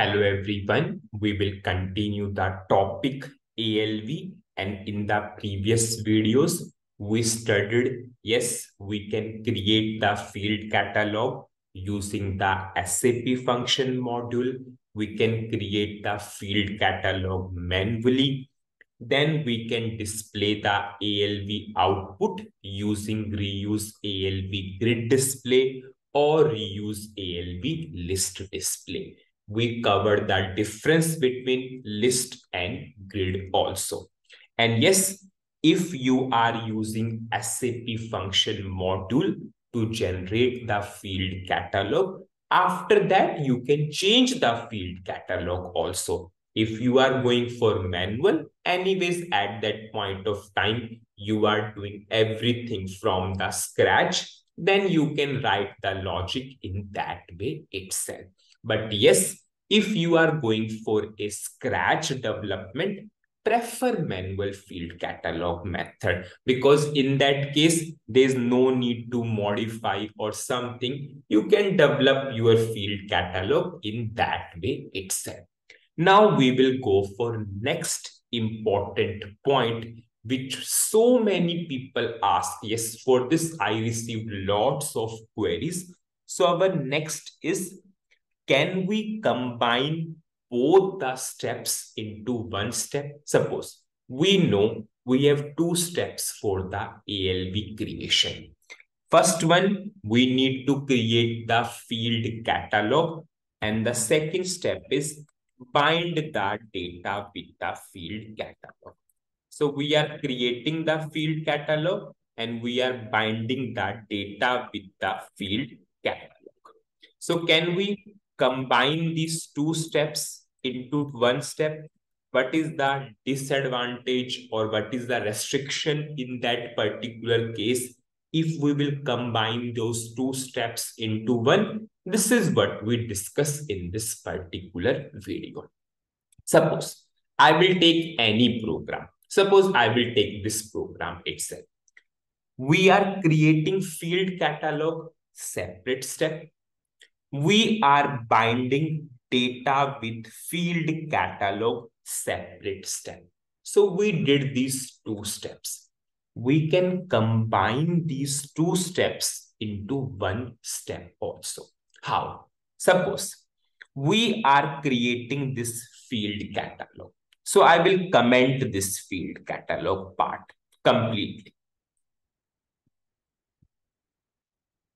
Hello everyone. We will continue the topic ALV and in the previous videos we studied yes we can create the field catalog using the SAP function module. We can create the field catalog manually. Then we can display the ALV output using reuse ALV grid display or reuse ALV list display we covered that difference between list and grid also. And yes, if you are using SAP function module to generate the field catalog, after that, you can change the field catalog also. If you are going for manual, anyways, at that point of time, you are doing everything from the scratch, then you can write the logic in that way itself. But yes, if you are going for a scratch development, prefer manual field catalog method because in that case, there's no need to modify or something. You can develop your field catalog in that way itself. Now we will go for next important point which so many people ask. Yes, for this I received lots of queries. So our next is can we combine both the steps into one step? Suppose we know we have two steps for the ALV creation. First one, we need to create the field catalog. And the second step is bind the data with the field catalog. So we are creating the field catalog and we are binding that data with the field catalog. So can we combine these two steps into one step, what is the disadvantage or what is the restriction in that particular case if we will combine those two steps into one? This is what we discuss in this particular video. Suppose I will take any program. Suppose I will take this program itself. We are creating field catalog separate step we are binding data with field catalog separate step. So we did these two steps. We can combine these two steps into one step also. How? Suppose we are creating this field catalog. So I will comment this field catalog part completely.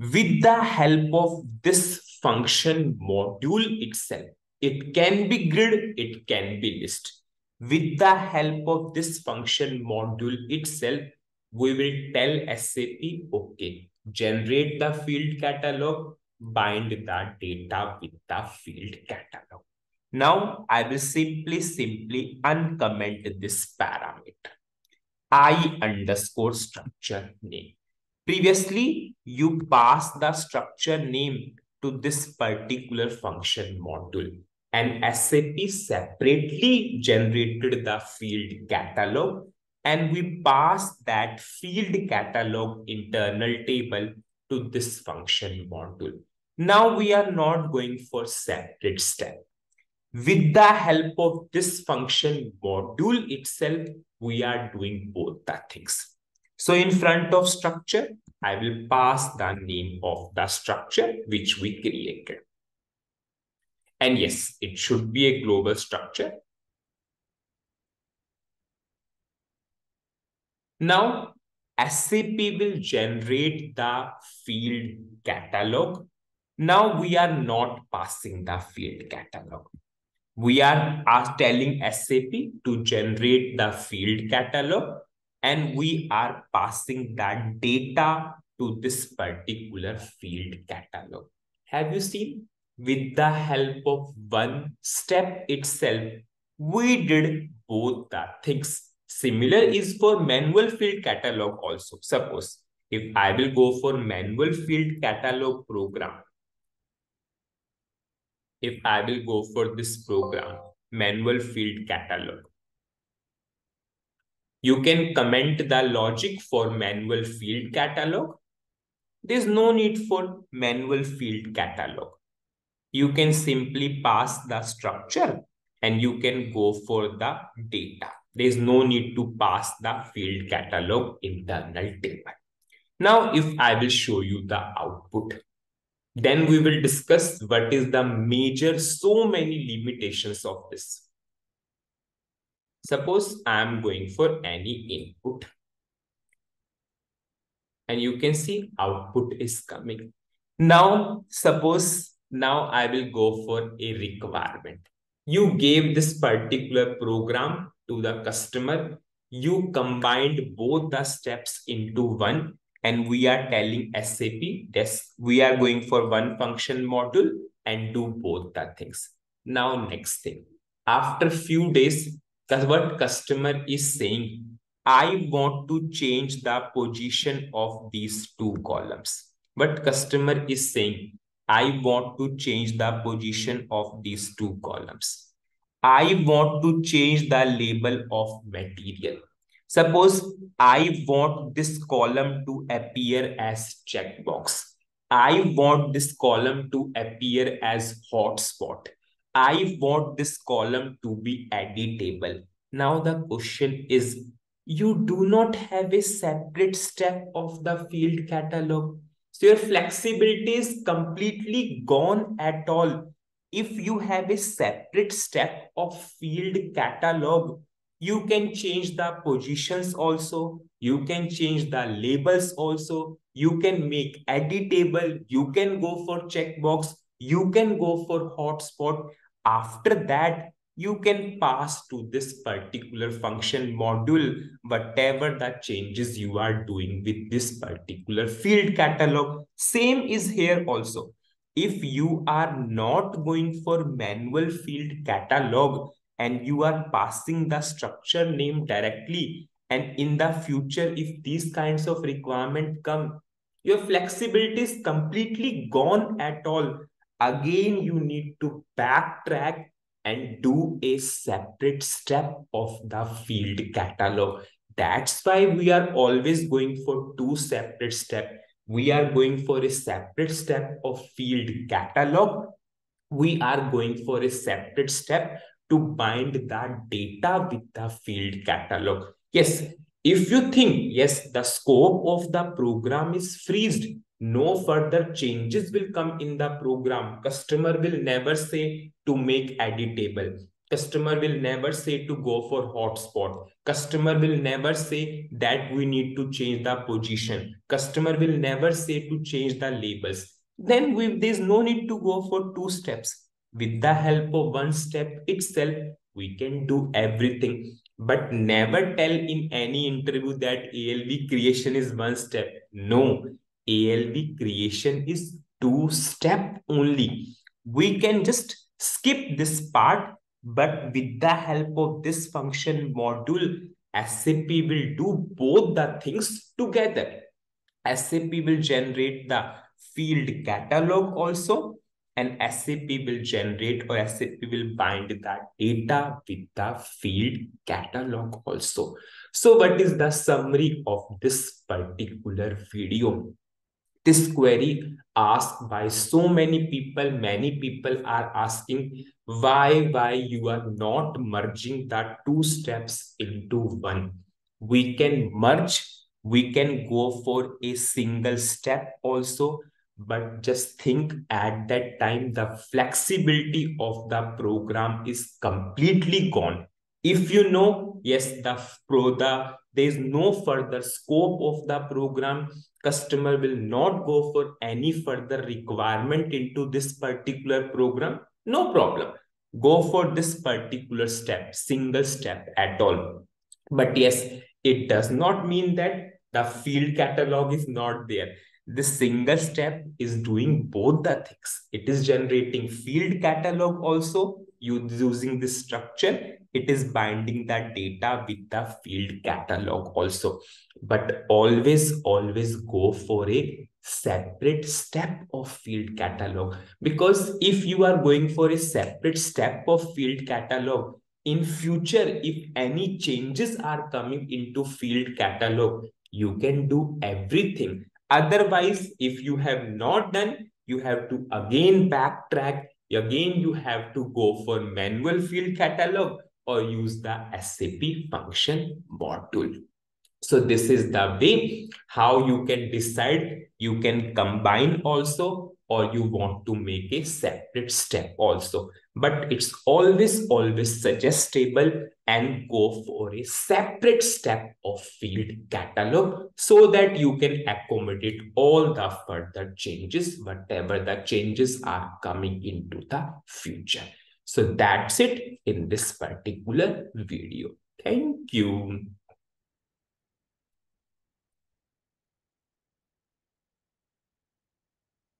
With the help of this function module itself. It can be grid, it can be list. With the help of this function module itself, we will tell SAP, okay, generate the field catalog, bind the data with the field catalog. Now, I will simply, simply uncomment this parameter. I underscore structure name. Previously, you pass the structure name to this particular function module. And SAP separately generated the field catalog and we pass that field catalog internal table to this function module. Now we are not going for separate step. With the help of this function module itself, we are doing both the things. So in front of structure, I will pass the name of the structure which we created. And yes, it should be a global structure. Now, SAP will generate the field catalog. Now we are not passing the field catalog. We are telling SAP to generate the field catalog and we are passing that data to this particular field catalog. Have you seen? With the help of one step itself, we did both the things. Similar is for manual field catalog also. Suppose if I will go for manual field catalog program, if I will go for this program, manual field catalog, you can comment the logic for manual field catalog. There's no need for manual field catalog. you can simply pass the structure and you can go for the data. There's no need to pass the field catalog internal table. Now, if I will show you the output, then we will discuss what is the major so many limitations of this. Suppose I am going for any input and you can see output is coming. Now, suppose now I will go for a requirement. You gave this particular program to the customer. You combined both the steps into one and we are telling SAP, that we are going for one function module and do both the things. Now, next thing, after few days, what customer is saying, I want to change the position of these two columns. But customer is saying, I want to change the position of these two columns. I want to change the label of material. Suppose I want this column to appear as checkbox. I want this column to appear as hotspot. I want this column to be editable. Now the question is, you do not have a separate step of the field catalog. So your flexibility is completely gone at all. If you have a separate step of field catalog, you can change the positions also. You can change the labels also. You can make editable. You can go for checkbox. You can go for hotspot. After that, you can pass to this particular function module whatever the changes you are doing with this particular field catalog. Same is here also. If you are not going for manual field catalog and you are passing the structure name directly, and in the future, if these kinds of requirement come, your flexibility is completely gone at all. Again, you need to backtrack and do a separate step of the field catalog. That's why we are always going for two separate steps. We are going for a separate step of field catalog. We are going for a separate step to bind that data with the field catalog. Yes, if you think, yes, the scope of the program is freezed, no further changes will come in the program. Customer will never say to make editable. Customer will never say to go for hotspot. Customer will never say that we need to change the position. Customer will never say to change the labels. Then we, there's no need to go for two steps. With the help of one step itself, we can do everything. But never tell in any interview that ALV creation is one step. No, ALV creation is two step only. We can just skip this part, but with the help of this function module, SAP will do both the things together. SAP will generate the field catalog also, and SAP will generate or SAP will bind that data with the field catalog also. So what is the summary of this particular video? this query asked by so many people many people are asking why why you are not merging the two steps into one we can merge we can go for a single step also but just think at that time the flexibility of the program is completely gone if you know yes the pro the there is no further scope of the program customer will not go for any further requirement into this particular program, no problem. Go for this particular step, single step at all. But yes, it does not mean that the field catalog is not there. The single step is doing both the things. It is generating field catalog also using this structure. It is binding that data with the field catalog also but always always go for a separate step of field catalog because if you are going for a separate step of field catalog in future if any changes are coming into field catalog you can do everything otherwise if you have not done you have to again backtrack again you have to go for manual field catalog or use the SAP function module. So this is the way how you can decide. You can combine also or you want to make a separate step also. But it's always, always suggestible and go for a separate step of field catalog so that you can accommodate all the further changes, whatever the changes are coming into the future. So that's it in this particular video. Thank you.